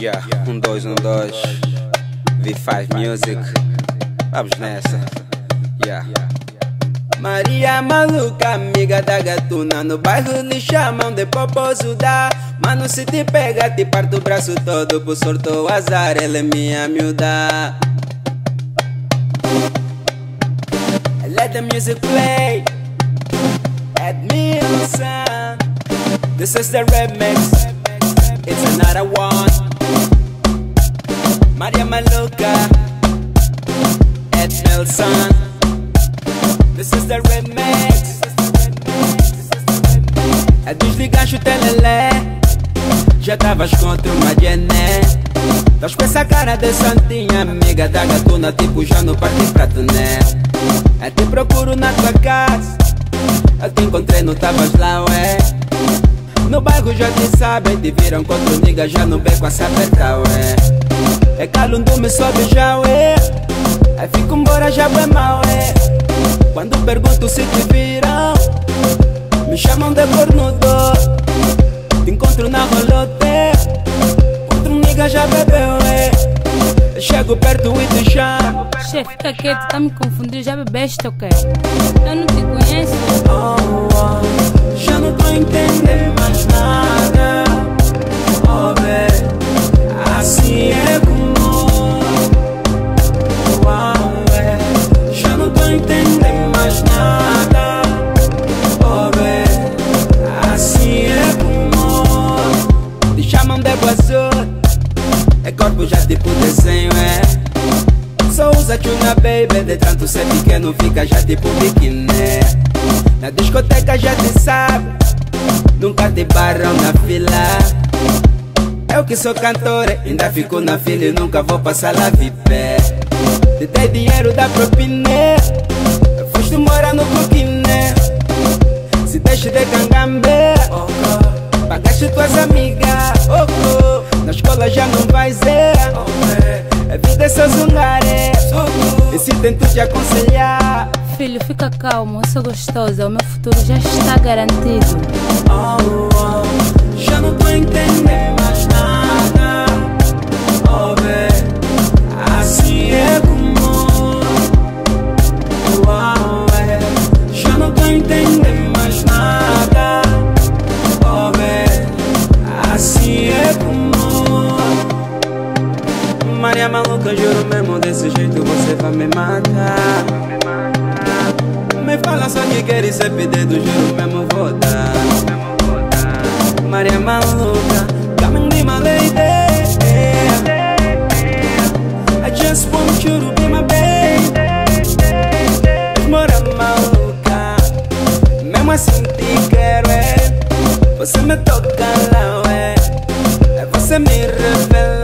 Yeah, um, dois, um, dois. V5 Music. Vamos nessa. Yeah. Maria maluca, amiga da gatuna No bairro lhe chamam de popozuda Mano se te pega, te parto o braço todo Por sorte ou azar, ela é minha miúda Let the music play son This is the remix It's another one Maria maluca Ed Nelson. This is the remix. É desligar o telelé Já tavas contra uma gené Tás com essa cara de santinha Amiga da gatuna Tipo já no parti pra tuné Eu te procuro na tua casa. Eu te encontrei, não tavas lá, ué No bairro já te sabem Te viram contra o nigga Já no beco a se apertar, ué É calundu me sobe já, ué Aí fico embora já bem mal, ué Quando pergunto se te viram Me chamam de cornudo Te encontro na rolote Outro nigga já bebeu, é Eu Chego perto e te chamo Chefe, fica quieto, tá me confundindo, já bebeste ou quê? Eu não te conheço. oh, oh. Já não tô entendendo Entendendo mais nada. Oh, Assim é como Te chamam de azul É corpo já tipo desenho, é. Só usa tuna baby. De tanto ser pequeno fica já tipo biquíni Na discoteca já te sabe. Nunca te barram na fila. Eu que sou cantor Ainda fico na fila e nunca vou passar lá VIP Te dei dinheiro da propina Morar no coquine. Se deixe de cangambe Pagaste tuas amigas oh, oh. Na escola já não vai ser A vida é só zungare E se tento te aconselhar. Filho, fica calmo, eu sou gostosa, o meu futuro já está garantido. Maria maluca, juro mesmo Desse jeito você vai me matar. Me fala só que queres ser pedido Juro mesmo vou dar. Maria maluca Coming be my lady I just want to be my baby. Mora maluca Mesmo assim te quero, é. Você me toca lá, é. É você me revela